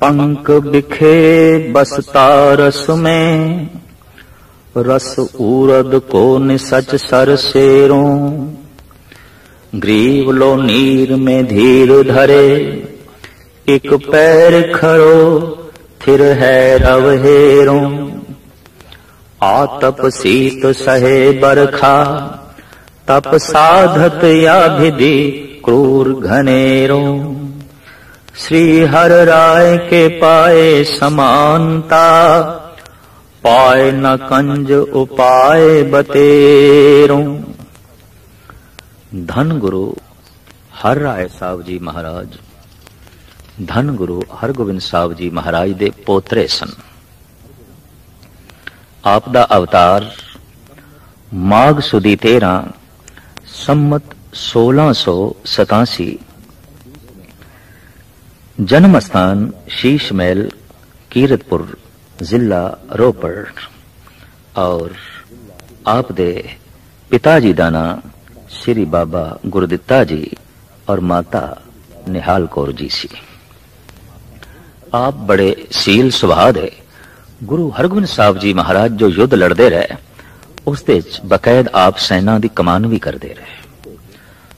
पंक बिखे बसता रस में रस उरद को निसच सर शेरों ग्रीव लो नीर में धीर धरे एक पैर खड़ो फिर है रवहेरों आतप सीत सहे बरखा तप साधत या विधि क्रूर घनेरों श्री हर राय के पाए समानता पाए न कंज उपाय बतेरों ਧੰਨ ਗੁਰੂ ਹਰ ਰਾਏ ਸਾਹਿਬ ਜੀ ਮਹਾਰਾਜ ਧੰਨ ਗੁਰੂ ਹਰਗੋਬਿੰਦ ਸਾਹਿਬ ਜੀ ਮਹਾਰਾਜ ਦੇ ਪੋਤਰੇ ਸਨ ਆਪ ਦਾ ਅਵਤਾਰ ਮਾਘ ਸੁਦੀ 13 ਸੰਮਤ 1687 ਜਨਮ ਸਥਾਨ ਸ਼ੀਸ਼ ਮਹਿਲ, ਕੀਰਤਪੁਰ, ਜ਼ਿਲ੍ਹਾ ਰੋਪੜ। ਔਰ ਆਪ ਦੇ ਪਿਤਾ ਜੀ ਦਾ ਨਾਮ ਸ੍ਰੀ ਬਾਬਾ ਗੁਰਦਿੱਤਾ ਜੀ ਔਰ ਮਾਤਾ ਨਿਹਾਲ ਕੌਰ ਜੀ ਸੀ। ਆਪ ਬੜੇ ਸੀਲ ਸੁਭਾਅ ਦੇ ਗੁਰੂ ਹਰਗੋਬਿੰਦ ਸਾਹਿਬ ਜੀ ਮਹਾਰਾਜ ਜੋ ਯੁੱਧ ਲੜਦੇ ਰਹੇ, ਉਸ ਦੇ ਵਿੱਚ ਬਕਾਇਦ ਆਪ ਸੈਨਾ ਦੀ ਕਮਾਨ ਵੀ ਕਰਦੇ ਰਹੇ।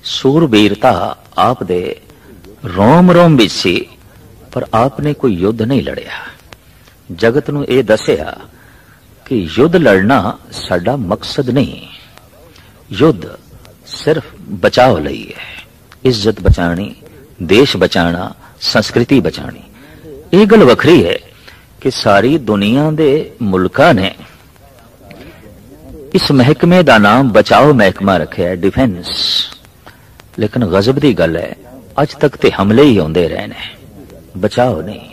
ਸੂਰਬੀਰਤਾ ਆਪ ਦੇ ਰੋਮ ਰੋਮ ਵਿੱਚ ਸੀ ਪਰ ਆਪ ਨੇ ਕੋਈ ਯੁੱਧ ਨਹੀਂ ਲੜਿਆ ਜਗਤ ਨੂੰ ਇਹ ਦੱਸਿਆ ਕਿ ਯੁੱਧ ਲੜਨਾ ਸਾਡਾ ਮਕਸਦ ਨਹੀਂ ਯੁੱਧ ਸਿਰਫ ਬਚਾਓ ਲਈ ਹੈ ਇੱਜ਼ਤ ਬਚਾਣੀ ਦੇਸ਼ ਬਚਾਣਾ ਸੰਸਕ੍ਰਿਤੀ ਬਚਾਣੀ ਇਹ ਗੱਲ ਵੱਖਰੀ ਹੈ ਕਿ ਸਾਰੀ ਦੁਨੀਆ ਦੇ ਮੁਲਕਾਂ ਨੇ ਇਸ ਮਹਿਕਮੇ ਦਾ ਨਾਮ ਬਚਾਓ ਮਹਿਕਮਾ ਰੱਖਿਆ ਹੈ ਡਿਫੈਂਸ ਲੇਕਿਨ ਗਜ਼ਬ ਦੀ ਗੱਲ ਹੈ ਅੱਜ ਤੱਕ ਤੇ ਹਮਲੇ ਹੀ ਆਉਂਦੇ ਰਹੇ ਨੇ। ਬਚਾਓ ਨਹੀਂ।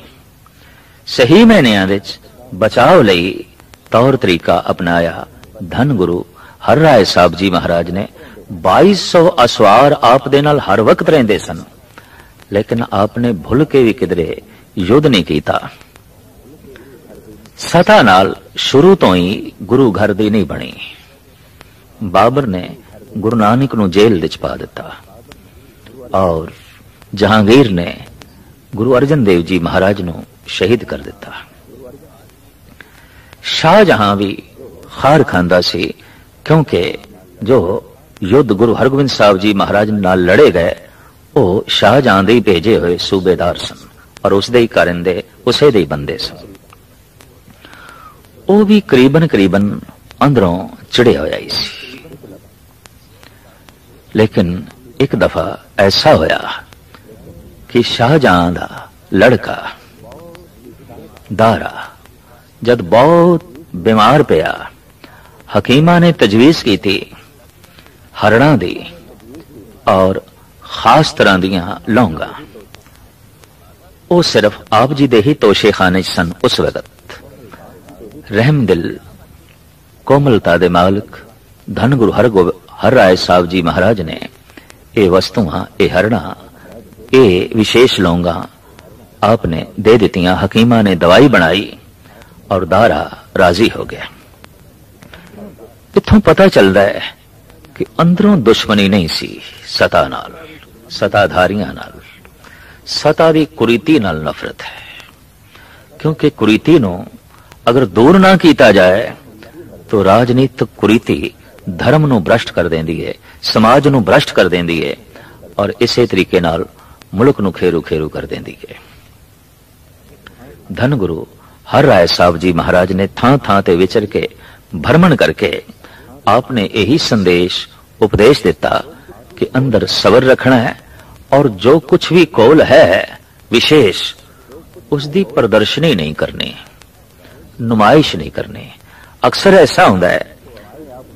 ਸਹੀ ਮੈਨਿਆਂ ਵਿੱਚ ਬਚਾਓ ਲਈ ਤੌਰ ਤਰੀਕਾ ਅਪਣਾਇਆ ਧਨ ਗੁਰੂ ਹਰ ਰਾਏ ਸਾਹਿਬ ਜੀ ਮਹਾਰਾਜ ਨੇ। 2200 ਅਸਵਾਰ ਆਪ ਦੇ ਨਾਲ ਹਰ ਵਕਤ ਰਹਿੰਦੇ ਸਨ। ਲੇਕਿਨ ਆਪ ਨੇ ਭੁੱਲ ਕੇ ਵੀ ਕਿਧਰੇ ਯੁੱਧ ਨਹੀਂ ਕੀਤਾ। ਸਤਾ ਨਾਲ ਸ਼ੁਰੂ ਤੋਂ ਹੀ ਗੁਰੂ ਘਰ ਦੀ ਨਹੀਂ ਬਣੀ। ਬਾਬਰ ਨੇ ਗੁਰੂ ਨਾਨਕ ਨੂੰ ਜੇਲ੍ਹ ਵਿੱਚ ਪਾ ਦਿੱਤਾ। ਔਰ ਜਹਾਂਗੀਰ ਨੇ ਗੁਰੂ ਅਰਜਨ ਦੇਵ ਜੀ ਮਹਾਰਾਜ ਨੂੰ ਸ਼ਹੀਦ ਕਰ ਦਿੱਤਾ। ਸ਼ਾਹਜਹਾਂ ਵੀ ਖਾਰ ਖਾਂਦਾ ਸੀ ਕਿਉਂਕਿ ਜੋ ਯੁੱਧ ਗੁਰੂ ਹਰਗੋਬਿੰਦ ਸਾਹਿਬ ਜੀ ਮਹਾਰਾਜ ਨਾਲ ਲੜੇ ਗਏ, ਉਹ ਸ਼ਾਹਜਹਾਂ ਦੇ ਭੇਜੇ ਹੋਏ ਸੂਬੇਦਾਰ ਸਨ ਔਰ ਉਸ ਦੇ ਹੀ ਕਾਰਨ ਦੇ ਉਸੇ ਦੇ ਹੀ ਬੰਦੇ ਸਨ। ਉਹ ਵੀ ਕਰੀਬਨ ਕਰੀਬਨ ਅੰਦਰੋਂ ਚੜਿਆ ਹੋਇਆ ਹੀ ਸੀ। ਲੇਕਿਨ ਇੱਕ ਦਫਾ ਐਸਾ ਹੋਇਆ ਕਿ ਸ਼ਾਹਜਹਾਂ ਦਾ ਲੜਕਾ ਦਾਰਾ ਜਦ ਬਹੁਤ ਬਿਮਾਰ ਪਿਆ ਹਕੀਮਾਂ ਨੇ ਤਜਵੀਜ਼ ਕੀਤੀ ਹਰਣਾ ਦੀ ਔਰ ਖਾਸ ਤਰ੍ਹਾਂ ਦੀਆਂ ਲੌਂਗਾ ਉਹ ਸਿਰਫ ਆਪ ਜੀ ਦੇ ਹੀ ਤੋਸ਼ੇਖਾਨੇ ਸਨ ਉਸ ਵਕਤ ਰਹਿਮ ਦਿਲ ਕੋਮਲਤਾ ਦੇ ਮਾਲਕ ਧੰਨ ਗੁਰੂ ਹਰਗੋਬਿੰਦ ਹਰ ਰਾਏ ਸਾਹਿਬ ਜੀ ਮਹਾਰਾਜ ਨੇ ਇਹ ਵਸਤੂਆਂ ਇਹ ਹਰਣਾ ਇਹ ਵਿਸ਼ੇਸ਼ ਲੌਂਗਾ ਆਪ ਨੇ ਦੇ ਦਿੱਤੀਆਂ ਹਕੀਮਾਂ ਨੇ ਦਵਾਈ ਬਣਾਈ ਔਰ ਦਾਰਾ ਰਾਜ਼ੀ ਹੋ ਗਿਆ ਇਥੋਂ ਪਤਾ ਚੱਲਦਾ ਹੈ ਕਿ ਅੰਦਰੋਂ ਦੁਸ਼ਮਣੀ ਨਹੀਂ ਸੀ ਸਤਾ ਨਾਲ ਸਤਾਧਾਰੀਆਂ ਨਾਲ ਸਤਾ ਦੀ ਕੁਰੀਤੀ ਨਾਲ ਨਫ਼ਰਤ ਹੈ ਕਿਉਂਕਿ ਕੁਰੀਤੀ ਨੂੰ ਅਗਰ ਦੂਰ ਨਾ ਕੀਤਾ ਜਾਏ ਤਾਂ ਰਾਜਨੀਤਿਕ ਕੁਰੀਤੀ ਧਰਮ ਨੂੰ ਭ੍ਰਸ਼ਟ ਕਰ ਦਿੰਦੀ ਹੈ ਸਮਾਜ ਨੂੰ ਭ੍ਰਸ਼ਟ ਕਰ ਦਿੰਦੀ ਹੈ ਔਰ ਇਸੇ ਤਰੀਕੇ ਨਾਲ ਮੁਲਕ ਨੂੰ ਖੇਰੂ ਖੇਰੂ ਕਰ ਦਿੰਦੀ ਹੈ। ਧੰਨ ਗੁਰੂ ਹਰ ਰਾਏ ਸਾਹਿਬ ਜੀ ਮਹਾਰਾਜ ਨੇ ਥਾਂ ਥਾਂ ਤੇ ਵਿਚਰ ਕੇ ਭਰਮਣ ਕਰਕੇ ਆਪ ਇਹੀ ਸੰਦੇਸ਼, ਉਪਦੇਸ਼ ਦਿੱਤਾ ਕਿ ਅੰਦਰ ਸਬਰ ਰੱਖਣਾ ਹੈ ਔਰ ਜੋ ਕੁਝ ਵੀ ਕੋਲ ਹੈ, ਵਿਸ਼ੇਸ਼ ਉਸ ਦੀ ਪ੍ਰਦਰਸ਼ਨੀ ਨਹੀਂ ਕਰਨੀ, ਨੁਮਾਇਸ਼ ਨਹੀਂ ਕਰਨੀ। ਅਕਸਰ ਐਸਾ ਹੁੰਦਾ ਹੈ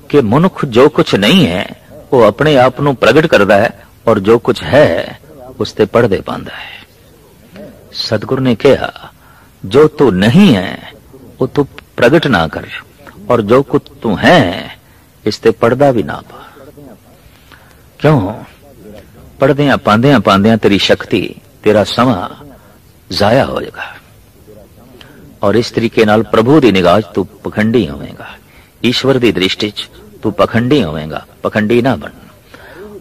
ਕਿ ਮਨੁੱਖ ਜੋ ਕੁਝ ਨਹੀਂ ਹੈ, ਉਹ ਆਪਣੇ ਆਪ ਨੂੰ ਪ੍ਰਗਟ ਕਰਦਾ ਹੈ ਔਰ ਜੋ ਕੁਝ ਹੈ ਉਸ ਤੇ ਪਰਦੇ ਪਾਉਂਦਾ ਹੈ ਸਤਿਗੁਰ ਨੇ ਕਿਹਾ ਜੋ ਤੂੰ ਨਹੀਂ ਹੈ ਉਹ ਤੂੰ ਪ੍ਰਗਟ ਨਾ ਕਰ ਔਰ ਜੋ ਕੁਝ ਤੂੰ ਹੈ ਇਸ ਤੇ ਪਰਦਾ ਵੀ ਨਾ ਪਾ ਕਿਉਂ ਪੜਦਿਆਂ ਪਾਉਂਦਿਆਂ ਪਾਉਂਦਿਆਂ ਤੇਰੀ ਸ਼ਕਤੀ ਤੇਰਾ ਸਮਾਂ ਜ਼ਾਇਆ ਹੋ ਜਾਏਗਾ ਔਰ ਇਸ ਤਰੀਕੇ ਨਾਲ ਪ੍ਰਭੂ ਦੀ ਨਿਗਾਹ 'ਚ ਤੂੰ ਪਖੰਡੀ ਹੋਵੇਂਗਾ ਈਸ਼ਵਰ ਦੀ ਦ੍ਰਿਸ਼ਟੀ 'ਚ ਤੂੰ ਪਖੰਡੀ ਹੋਵੇਂਗਾ ਪਖੰਡੀ ਨਾ ਬਣ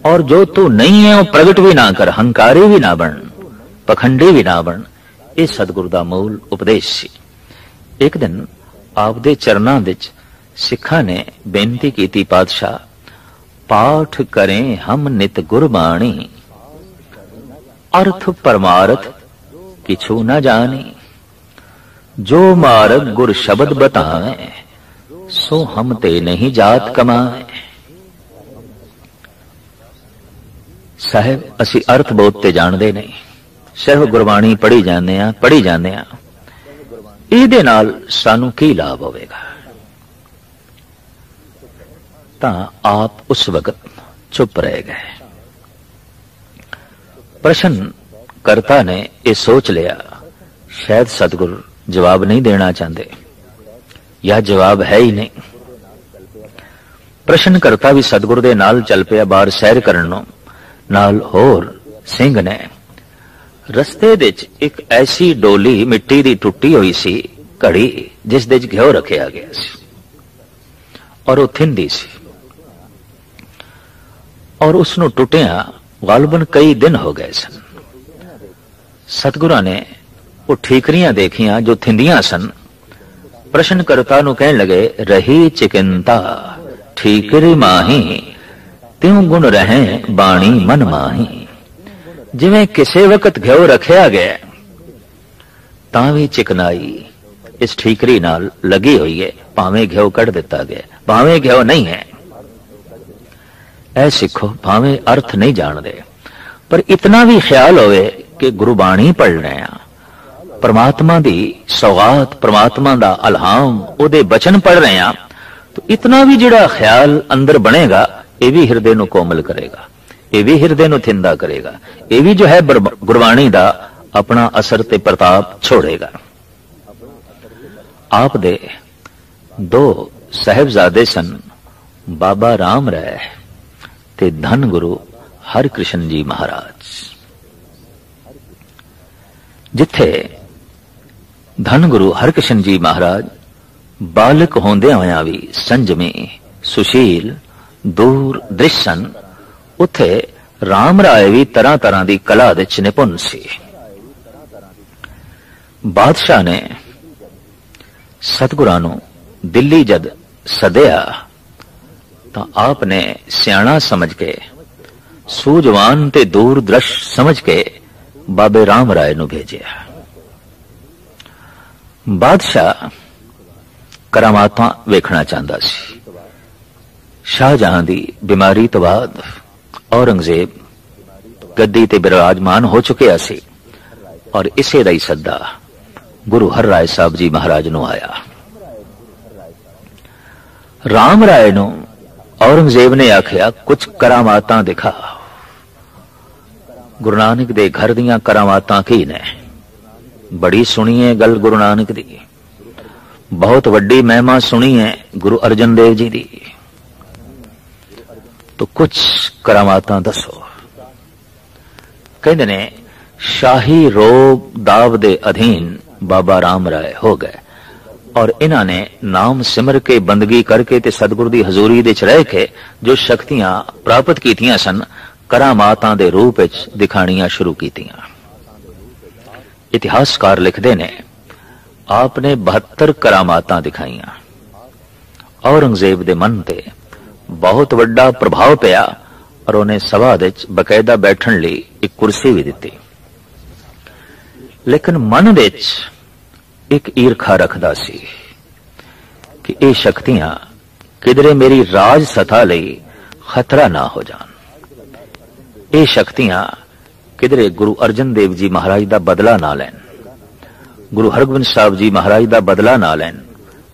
ਔਰ ਜੋ ਤੂੰ ਨਹੀਂ ਹੈ ਉਹ ਪ੍ਰਗਟ ਵੀ ਨਾ ਕਰ ਹੰਕਾਰੀ ਵੀ ਨਾ ਬਣ ਪਖੰਡੀ ਵੀ ਨਾ ਬਣ ਇਹ ਸਤਿਗੁਰੂ ਦਾ ਮੂਲ ਉਪਦੇਸ਼ ਸੀ ਇੱਕ ਦਿਨ ਆਪਦੇ ਚਰਨਾਂ ਵਿੱਚ ਸਿੱਖਾਂ ਨੇ ਬੇਨਤੀ ਕੀਤੀ ਪਾਤਸ਼ਾਹ ਪਾਠ ਕਰੇ ਹਮ ਨਿਤ ਗੁਰਬਾਣੀ ਅਰਥ ਪਰਮਾਰਥ ਕਿਛੂ ਨਾ ਜਾਣੀ ਜੋ ਮਾਰਗ ਗੁਰ ਸ਼ਬਦ ਬਤਾਵੇ ਸੋ ਹਮ ਤੇ ਨਹੀਂ ਜਾਤ ਕਮਾਏ ਸਾਹਿਬ, ਅਸੀਂ ਅਰਥ ਬਹੁਤ ਤੇ ਜਾਣਦੇ ਨਹੀਂ ਸਿਰਫ ਗੁਰਬਾਣੀ ਪੜ੍ਹੀ ਜਾਂਦੇ ਆ ਪੜ੍ਹੀ ਜਾਂਦੇ ਆ ਇਹਦੇ ਨਾਲ ਸਾਨੂੰ ਕੀ ਲਾਭ ਹੋਵੇਗਾ? ਤਾਂ ਆਪ ਉਸ ਵਕਤ ਚੁੱਪ ਰਹਿ ਗਏ। ਪ੍ਰਸ਼ਨ ਕਰਤਾ ਨੇ, ਇਹ ਸੋਚ ਲਿਆ, ਸ਼ਾਇਦ ਸਤਗੁਰ ਜਵਾਬ ਨਹੀਂ ਦੇਣਾ ਚਾਹੁੰਦੇ। ਜਾਂ ਜਵਾਬ ਹੈ ਹੀ ਨਹੀਂ। ਪ੍ਰਸ਼ਨ ਕਰਤਾ ਵੀ ਸਤਗੁਰ ਦੇ ਨਾਲ ਚੱਲ ਪਿਆ ਬਾਹਰ ਸੈਰ ਕਰਨ ਨੂੰ। ਨਾਲ ਹੋਰ ਸਿੰਘ ਨੇ ਰਸਤੇ ਵਿੱਚ ਇੱਕ ਐਸੀ ਡੋਲੀ ਮਿੱਟੀ ਦੀ ਟੁੱਟੀ ਹੋਈ ਸੀ, ਘੜੀ ਜਿਸ ਦੇ ਵਿੱਚ ਘਿਓ ਰੱਖਿਆ ਗਿਆ ਸੀ ਔਰ ਉਹ ਥਿੰਦੀ ਸੀ ਔਰ ਉਸ ਨੂੰ ਟੁੱਟਿਆ ਗਾਲਬਨ ਕਈ ਦਿਨ ਹੋ ਗਏ ਸਨ। ਸਤਗੁਰਾਂ ਨੇ ਉਹ ਠੀਕਰੀਆਂ ਦੇਖੀਆਂ ਜੋ ਥਿੰਦੀਆਂ ਸਨ। ਪ੍ਰਸ਼ਨ ਕਰਤਾ ਨੂੰ ਕਹਿਣ ਲਗੇ, ਰਹੀ ਚਿਕਿੰਤਾ, ਠੀਕਰੀ ਮਾਹੀ ਤਿਉ ਗੁਣ ਰਹੇ ਬਾਣੀ ਮਨ ਮਾਹੀ। ਜਿਵੇਂ ਕਿਸੇ ਵਕਤ ਘਿਓ ਰੱਖਿਆ ਗਿਆ, ਤਾਂ ਵੀ ਚਿਕਨਾਈ। ਇਸ ਠੀਕਰੀ ਨਾਲ ਲੱਗੀ ਹੋਈ ਹੈ ਭਾਵੇਂ ਘਿਓ ਕੱਢ ਦਿੱਤਾ ਗਿਆ, ਭਾਵੇਂ ਘਿਓ ਨਹੀਂ ਹੈ। ਐ ਸਿੱਖੋ, ਭਾਵੇਂ ਅਰਥ ਨਹੀਂ ਜਾਣਦੇ। ਪਰ ਇਤਨਾ ਵੀ ਖਿਆਲ ਹੋਵੇ ਕਿ ਗੁਰਬਾਣੀ ਪੜ ਰਹੇ ਆ। ਪਰਮਾਤਮਾ ਦੀ ਸੌਗਾਤ, ਪਰਮਾਤਮਾ ਦਾ ਅਲਹਾਮ, ਉਹਦੇ ਬਚਨ ਪੜ ਰਹੇ ਆ, ਤਾਂ ਇਤਨਾ ਵੀ ਜਿਹੜਾ ਖਿਆਲ ਅੰਦਰ ਬਣੇਗਾ ਇਹ ਵੀ ਹਿਰਦੇ ਨੂੰ ਕੋਮਲ ਕਰੇਗਾ, ਇਹ ਵੀ ਹਿਰਦੇ ਨੂੰ ਥਿੰਦਾ ਕਰੇਗਾ, ਇਹ ਵੀ ਜੋ ਹੈ ਗੁਰਬਾਣੀ ਦਾ ਆਪਣਾ ਅਸਰ ਤੇ ਪ੍ਰਤਾਪ ਛੋੜੇਗਾ। ਆਪ ਦੇ ਦੋ ਸਹਿਬਜ਼ਾਦੇ ਸਨ, ਬਾਬਾ ਰਾਮ ਰਾਏ ਤੇ ਧੰਨ ਗੁਰੂ ਹਰਿਕ੍ਰਿਸ਼ਨ ਜੀ ਮਹਾਰਾਜ। ਜਿੱਥੇ ਧੰਨ ਗੁਰੂ ਹਰਿਕ੍ਰਿਸ਼ਨ ਜੀ ਮਹਾਰਾਜ ਬਾਲਕ ਹੁੰਦਿਆਂ ਹੋਇਆਂ ਵੀ ਸੰਜਮੀ ਸੁਸ਼ੀਲ ਦੂਰ ਦ੍ਰਿਸ਼ਨ, ਉਥੇ ਰਾਮ ਰਾਏ ਵੀ ਤਰ੍ਹਾਂ ਤਰ੍ਹਾਂ ਦੀ ਕਲਾ ਦੇ ਨਿਪੁੰਨ ਸੀ। ਬਾਦਸ਼ਾਹ ਨੇ ਸਤਗੁਰਾਂ ਨੂੰ ਦਿੱਲੀ ਜਦ ਸਦਿਆ, ਤਾਂ ਆਪ ਨੇ ਸਿਆਣਾ ਸਮਝ ਕੇ, ਸੂਝਵਾਨ ਤੇ ਦੂਰ ਦ੍ਰਿਸ਼ ਸਮਝ ਕੇ ਬਾਬੇ ਰਾਮ ਰਾਏ ਨੂੰ ਭੇਜਿਆ। ਬਾਦਸ਼ਾਹ ਕਰਾਮਾਤਾਂ ਵੇਖਣਾ ਚਾਹੁੰਦਾ ਸੀ। ਸ਼ਾਹਜਹਾਂ ਦੀ ਬਿਮਾਰੀ ਤੋਂ ਬਾਅਦ ਔਰੰਗਜ਼ੇਬ ਗੱਦੀ ਤੇ ਬਿਰਾਜਮਾਨ ਹੋ ਚੁੱਕਿਆ ਸੀ ਔਰ ਇਸੇ ਦਾ ਹੀ ਸੱਦਾ ਗੁਰੂ ਹਰ ਰਾਏ ਸਾਹਿਬ ਜੀ ਮਹਾਰਾਜ ਨੂੰ ਆਇਆ। ਰਾਮ ਰਾਏ ਨੂੰ ਔਰੰਗਜ਼ੇਬ ਨੇ ਆਖਿਆ, ਕੁਝ ਕਰਾਮਾਤਾਂ ਦਿਖਾ। ਗੁਰੂ ਨਾਨਕ ਦੇ ਘਰ ਦੀਆਂ ਕਰਾਮਾਤਾਂ ਕੀ ਨੇ? ਬੜੀ ਸੁਣੀ ਹੈ ਗੱਲ ਗੁਰੂ ਨਾਨਕ ਦੀ। ਬਹੁਤ ਵੱਡੀ ਮਹਿਮਾ ਸੁਣੀ ਹੈ ਗੁਰੂ ਅਰਜਨ ਦੇਵ ਜੀ ਦੀ। ਤੋ ਕੁਝ ਕਰਾਮਾਤਾਂ ਦੱਸੋ। ਕਹਿੰਦੇ ਨੇ, ਸ਼ਾਹੀ ਰੋਗ ਦਾਵ ਦੇ ਅਧੀਨ ਬਾਬਾ ਰਾਮ ਰਾਏ ਹੋ ਗਏ ਔਰ ਇਹਨਾਂ ਨੇ ਨਾਮ ਸਿਮਰ ਕੇ ਬੰਦਗੀ ਕਰਕੇ ਤੇ ਸਤਿਗੁਰੂ ਦੀ ਹਜ਼ੂਰੀ ਦੇ ਚ ਰਹਿ ਕੇ ਜੋ ਸ਼ਕਤੀਆਂ ਪ੍ਰਾਪਤ ਕੀਤੀਆਂ ਸਨ, ਕਰਾਮਾਤਾਂ ਦੇ ਰੂਪ ਵਿੱਚ ਦਿਖਾਣੀਆਂ ਸ਼ੁਰੂ ਕੀਤੀਆਂ। ਇਤਿਹਾਸਕਾਰ ਲਿਖਦੇ ਨੇ ਆਪ ਨੇ 72 ਕਰਾਮਾਤਾਂ ਦਿਖਾਈਆਂ। ਔਰੰਗਜ਼ੇਬ ਦੇ ਮਨ ਤੇ ਬਹੁਤ ਵੱਡਾ ਪ੍ਰਭਾਵ ਪਿਆ ਔਰ ਉਹਨੇ ਸਭਾ ਵਿੱਚ ਬਕਾਇਦਾ ਬੈਠਣ ਲਈ ਇੱਕ ਕੁਰਸੀ ਵੀ ਦਿੱਤੀ। ਲੇਕਿਨ ਮਨ ਵਿੱਚ ਇੱਕ ਈਰਖਾ ਰੱਖਦਾ ਸੀ ਕਿ ਇਹ ਸ਼ਕਤੀਆਂ ਕਿਧਰੇ ਮੇਰੀ ਰਾਜ ਸਤਾ ਲਈ ਖਤਰਾ ਨਾ ਹੋ ਜਾਣ। ਇਹ ਸ਼ਕਤੀਆਂ ਕਿਧਰੇ ਗੁਰੂ ਅਰਜਨ ਦੇਵ ਜੀ ਮਹਾਰਾਜ ਦਾ ਬਦਲਾ ਨਾ ਲੈਣ, ਗੁਰੂ ਹਰਗੋਬਿੰਦ ਸਾਹਿਬ ਜੀ ਮਹਾਰਾਜ ਦਾ ਬਦਲਾ ਨਾ ਲੈਣ,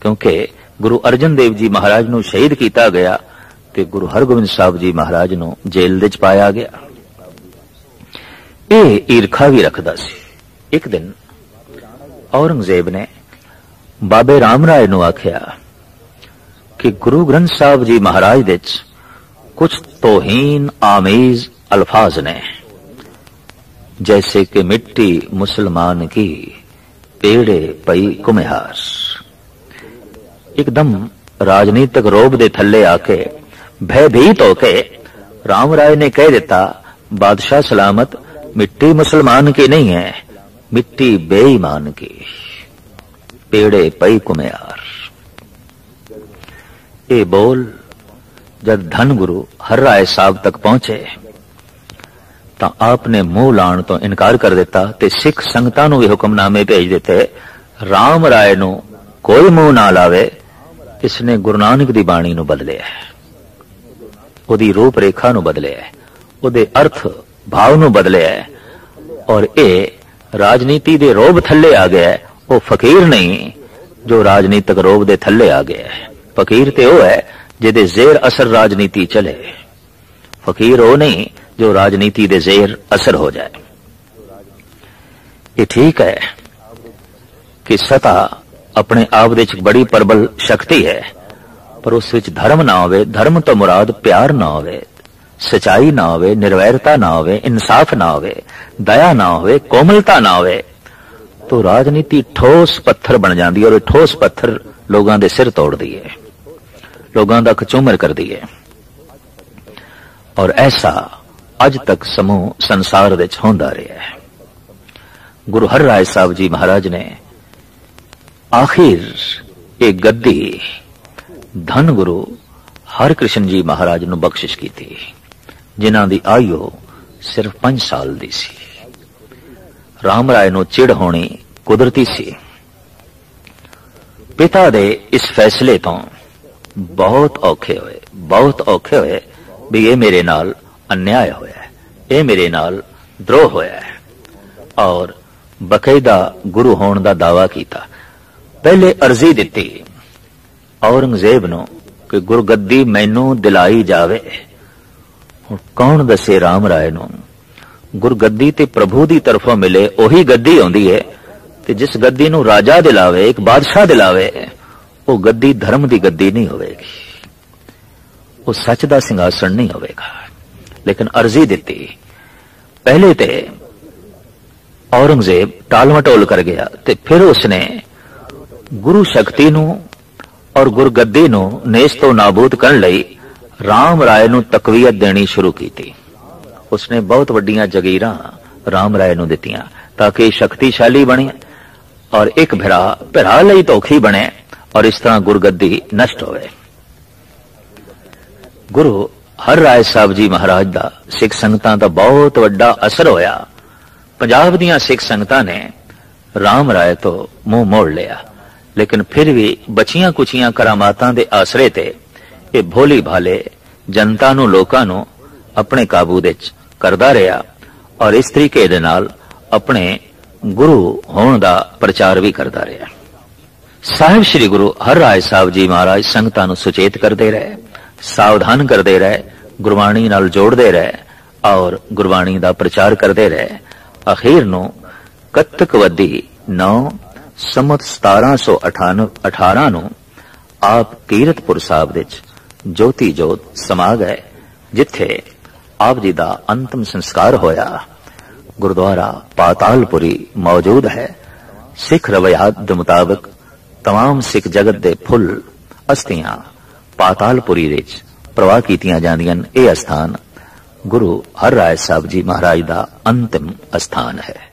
ਕਿਉਂਕਿ ਗੁਰੂ ਅਰਜਨ ਦੇਵ ਜੀ ਮਹਾਰਾਜ ਨੂੰ ਸ਼ਹੀਦ ਕੀਤਾ ਗਿਆ ਤੇ ਗੁਰੂ ਹਰਗੋਬਿੰਦ ਸਾਹਿਬ ਜੀ ਮਹਾਰਾਜ ਨੂੰ ਜੇਲ੍ਹ ਵਿੱਚ ਪਾਇਆ ਗਿਆ ਇਹ ਈਰਖਾ ਵੀ ਰੱਖਦਾ ਸੀ ਇੱਕ ਦਿਨ ਔਰੰਗਜ਼ੇਬ ਨੇ ਬਾਬੇ ਰਾਮ ਰਾਏ ਨੂੰ ਆਖਿਆ ਕਿ ਗੁਰੂ ਗ੍ਰੰਥ ਸਾਹਿਬ ਜੀ ਮਹਾਰਾਜ ਦੇ ਵਿੱਚ ਕੁਝ ਤੋਹੀਨ ਆਮੀਜ਼ ਅਲਫਾਜ਼ ਨੇ जैसे कि मिट्टी मुसलमान की पेड़े पई कुम्हार एकदम ਰਾਜਨੀਤਿਕ ਰੋਬ ਦੇ ਥੱਲੇ ਆ ਕੇ ਭੈਭੀਤ ਹੋ ਕੇ ਰਾਮ ਰਾਏ ਨੇ ਕਹਿ ਦਿੱਤਾ ਬਾਦਸ਼ਾਹ ਸਲਾਮਤ ਮਿੱਟੀ ਮੁਸਲਮਾਨ ਕੀ ਨਹੀਂ ਹੈ ਮਿੱਟੀ ਬੇਈਮਾਨ ਕੀ ਪੇੜੇ ਪਈ ਕੁਮਿਆਰ ਇਹ ਬੋਲ ਜਦ ਧਨ ਗੁਰੂ ਹਰ ਰਾਏ ਸਾਹਿਬ ਤੱਕ ਪਹੁੰਚੇ ਤਾਂ ਆਪ ਨੇ ਮੂੰਹ ਲਾਣ ਤੋਂ ਇਨਕਾਰ ਕਰ ਦਿੱਤਾ ਤੇ ਸਿੱਖ ਸੰਗਤਾਂ ਨੂੰ ਵੀ ਹੁਕਮਨਾਮੇ ਭੇਜ ਦਿੱਤੇ ਰਾਮ ਰਾਏ ਨੂੰ ਕੋਈ ਮੂੰਹ ਨਾ ਲਾਵੇ ਇਸ ਨੇ ਗੁਰੂ ਨਾਨਕ ਦੀ ਬਾਣੀ ਨੂੰ ਬਦਲਿਆ ਉਹਦੀ ਰੂਪ ਰੇਖਾ ਨੂੰ ਬਦਲਿਆ ਉਹਦੇ ਅਰਥ, ਭਾਵ ਨੂੰ ਬਦਲਿਆ ਔਰ ਇਹ ਰਾਜਨੀਤੀ ਦੇ ਰੋਬ ਥੱਲੇ ਆ ਗਿਆ ਉਹ ਫਕੀਰ ਨਹੀਂ, ਜੋ ਰਾਜਨੀਤਿਕ ਰੋਬ ਦੇ ਥੱਲੇ ਆ ਗਿਆ ਫਕੀਰ ਤੇ ਉਹ ਹੈ, ਜਿਹਦੇ ਜ਼ੇਰ ਅਸਰ ਰਾਜਨੀਤੀ ਚਲੇ। ਫਕੀਰ ਉਹ ਨਹੀਂ, ਜੋ ਰਾਜਨੀਤੀ ਦੇ ਜ਼ੇਰ ਅਸਰ ਹੋ ਜਾਏ। ਇਹ ਠੀਕ ਹੈ ਕਿ ਸਤਾ ਆਪਣੇ ਆਪ ਦੇ ਵਿੱਚ ਬੜੀ ਪ੍ਰਬਲ ਸ਼ਕਤੀ ਹੈ। ਪਰ ਉਸ ਵਿੱਚ ਧਰਮ ਨਾ ਹੋਵੇ, ਧਰਮ ਤੋਂ ਮੁਰਾਦ ਪਿਆਰ ਨਾ ਹੋਵੇ, ਸਚਾਈ ਨਾ ਹੋਵੇ, ਨਿਰਵੈਰਤਾ ਨਾ ਹੋਵੇ, ਇਨਸਾਫ ਨਾ ਹੋਵੇ, ਦਇਆ ਨਾ ਹੋਵੇ, ਕੋਮਲਤਾ ਨਾ ਹੋਵੇ, ਤੋ ਰਾਜਨੀਤੀ ਠੋਸ ਪੱਥਰ ਬਣ ਜਾਂਦੀ ਹੈ ਔਰ ਠੋਸ ਪੱਥਰ ਲੋਕਾਂ ਦੇ ਸਿਰ ਤੋੜਦੀ ਹੈ, ਲੋਕਾਂ ਦਾ ਕਚੂਮਰ ਕਰਦੀ ਹੈ। ਔਰ ਐਸਾ ਅੱਜ ਤੱਕ ਸਮੂਹ ਸੰਸਾਰ ਵਿੱਚ ਹੁੰਦਾ ਰਿਹਾ ਹੈ। ਗੁਰੂ ਹਰ ਰਾਏ ਸਾਹਿਬ ਜੀ ਮਹਾਰਾਜ ਨੇ ਆਖਿਰ ਇਹ ਗੱਦੀ ਧੰਨ ਗੁਰੂ ਹਰਕ੍ਰਿਸ਼ਨ ਜੀ ਮਹਾਰਾਜ ਨੂੰ ਬਖਸ਼ਿਸ਼ ਕੀਤੀ, ਜਿਨ੍ਹਾਂ ਦੀ ਆਯੂ ਸਿਰਫ 5 ਸਾਲ ਦੀ ਸੀ। ਰਾਮ ਰਾਏ ਨੂੰ ਚਿੜ ਹੋਣੀ ਕੁਦਰਤੀ ਸੀ। ਪਿਤਾ ਦੇ ਇਸ ਫੈਸਲੇ ਤੋਂ ਬਹੁਤ ਔਖੇ ਹੋਏ, ਬਹੁਤ ਔਖੇ ਹੋਏ ਵੀ ਇਹ ਮੇਰੇ ਨਾਲ ਅਨਿਆਇ ਹੋਇਆ ਇਹ ਮੇਰੇ ਨਾਲ ਦਰੋਹ ਹੋਇਆ ਔਰ ਬਕਾਇਦਾ ਗੁਰੂ ਹੋਣ ਦਾ ਦਾਵਾ ਕੀਤਾ, ਪਹਿਲੇ ਅਰਜ਼ੀ ਦਿੱਤੀ ਔਰੰਗਜ਼ੇਬ ਨੂੰ ਕਿ ਗੁਰਗੱਦੀ ਮੈਨੂੰ ਦਿਲਾਈ ਜਾਵੇ। ਹੁਣ ਕੌਣ ਦੱਸੇ RAM ਰਾਏ ਨੂੰ? ਗੁਰਗੱਦੀ ਤੇ ਪ੍ਰਭੂ ਦੀ ਤਰਫੋਂ ਮਿਲੇ ਉਹੀ ਗੱਦੀ ਆਉਂਦੀ ਹੈ ਤੇ ਜਿਸ ਗੱਦੀ ਨੂੰ ਰਾਜਾ ਦਿਲਾਵੇ, ਇੱਕ ਬਾਦਸ਼ਾਹ ਦਿਲਾਵੇ, ਉਹ ਗੱਦੀ ਧਰਮ ਦੀ ਗੱਦੀ ਨਹੀਂ ਹੋਵੇਗੀ। ਉਹ ਸੱਚ ਦਾ ਸਿੰਘਾਸਣ ਨਹੀਂ ਹੋਵੇਗਾ। ਲੇਕਿਨ ਅਰਜ਼ੀ ਦਿੱਤੀ। ਪਹਿਲੇ ਤੇ ਔਰੰਗਜ਼ੇਬ ਟਾਲਮਟੋਲ ਕਰ ਗਿਆ ਤੇ ਫਿਰ ਉਸਨੇ ਗੁਰੂ ਸ਼ਕਤੀ ਨੂੰ ਔਰ ਗੁਰਗੱਦੀ ਨੂੰ ਨੇਸ ਤੋਂ ਨਾਬੂਦ ਕਰਨ ਲਈ ਰਾਮ ਰਾਏ ਨੂੰ ਤਕਵੀਅਤ ਦੇਣੀ ਸ਼ੁਰੂ ਕੀਤੀ। ਉਸਨੇ ਬਹੁਤ ਵੱਡੀਆਂ ਜਗੀਰਾਂ ਰਾਮ ਰਾਏ ਨੂੰ ਦਿੱਤੀਆਂ ਤਾਂ ਕਿ ਸ਼ਕਤੀਸ਼ਾਲੀ ਬਣੇ ਔਰ ਇੱਕ ਭਰਾ ਭਰਾ ਲਈ ਧੋਖੀ ਬਣੇ ਔਰ ਇਸ ਤਰ੍ਹਾਂ ਗੁਰਗੱਦੀ ਨਸ਼ਟ ਹੋਵੇ। ਗੁਰੂ ਹਰ ਰਾਏ ਸਾਹਿਬ ਜੀ ਮਹਾਰਾਜ ਦਾ ਸਿੱਖ ਸੰਗਤਾਂ ਦਾ ਬਹੁਤ ਵੱਡਾ ਅਸਰ ਹੋਇਆ। ਪੰਜਾਬ ਦੀਆਂ ਸਿੱਖ ਸੰਗਤਾਂ ਨੇ ਰਾਮ ਰਾਏ ਤੋਂ ਮੂੰਹ ਮੋੜ ਲਿਆ। ਲੇਕਿਨ ਫਿਰ ਵੀ ਬਚੀਆਂ ਕੁਚੀਆਂ ਕਰਾਮਾਤਾਂ ਦੇ ਆਸਰੇ ਤੇ ਇਹ ਭੋਲੀ ਭਾਲੇ ਜਨਤਾ ਨੂੰ, ਲੋਕਾਂ ਨੂੰ ਆਪਣੇ ਕਾਬੂ ਵਿੱਚ ਕਰਦਾ ਰਿਹਾ ਔਰ ਇਸ ਤਰੀਕੇ ਦੇ ਨਾਲ ਆਪਣੇ ਗੁਰੂ ਹੋਣ ਦਾ ਪ੍ਰਚਾਰ ਵੀ ਕਰਦਾ ਰਿਹਾ। ਸਾਹਿਬ ਸ੍ਰੀ ਗੁਰੂ ਹਰ ਰਾਏ ਸਾਹਿਬ ਜੀ ਮਹਾਰਾਜ ਸੰਗਤਾਂ ਨੂੰ ਸੁਚੇਤ ਕਰਦੇ ਰਹੇ, ਸਾਵਧਾਨ ਕਰਦੇ ਰਹੇ, ਗੁਰਬਾਣੀ ਨਾਲ ਜੋੜਦੇ ਰਹੇ ਔਰ ਗੁਰਬਾਣੀ ਦਾ ਪ੍ਰਚਾਰ ਕਰਦੇ ਰਹੇ। ਅਖੀਰ ਨੂੰ ਕੱਤਕਵਦੀ 9 ਸਮਤ 1718 ਨੂੰ ਆਪ ਕੀਰਤਪੁਰ ਸਾਹਿਬ ਵਿੱਚ ਜੋਤੀ ਜੋਤ ਸਮਾ ਗਏ ਜਿੱਥੇ ਆਪ ਜੀ ਦਾ ਅੰਤਮ ਸੰਸਕਾਰ ਹੋਇਆ ਗੁਰਦੁਆਰਾ ਪਾਤਾਲਪੁਰੀ ਮੌਜੂਦ ਹੈ ਸਿੱਖ ਰਵਾਇਤ ਦੇ ਮੁਤਾਬਕ तमाम ਸਿੱਖ ਜਗਤ ਦੇ ਫੁੱਲ ਅਸਤੀਆਂ ਪਾਤਾਲਪੁਰੀ ਵਿੱਚ ਪ੍ਰਵਾਹ ਕੀਤੀਆਂ ਜਾਂਦੀਆਂ ਇਹ ਅਸਥਾਨ ਗੁਰੂ ਹਰ ਰਾਏ ਸਾਹਿਬ ਜੀ ਮਹਾਰਾਜ ਦਾ ਅੰਤਿਮ ਅਸਥਾਨ ਹੈ